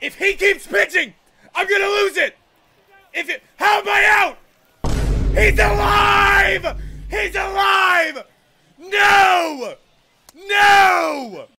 If he keeps pitching, I'm gonna lose it. If it, how am I out? He's alive! He's alive!